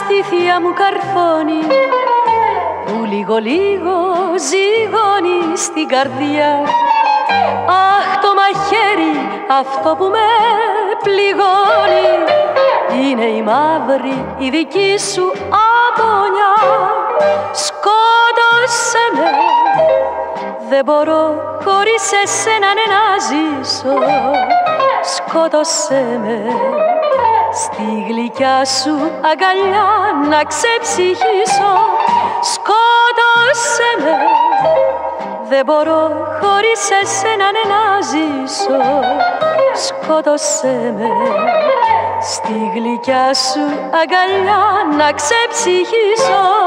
αλήθεια μου καρφώνει που λίγο λίγο ζυγώνει στην καρδιά. Αχ το μαχαίρι αυτό που με πληγώνει είναι η μαύρη η δική σου αγωνιά σκότωσε με δεν μπορώ χωρίς εσένα ναι, να ζήσω. Σκότωσε με στη γλυκιά σου αγκαλιά να ξεψυχήσω. Σκότωσε με. Δεν μπορώ χωρίς εσένα ναι, να ζήσω. Σκότωσε με. Στη γλυκιά σου αγκαλιά να ξεψυχήσω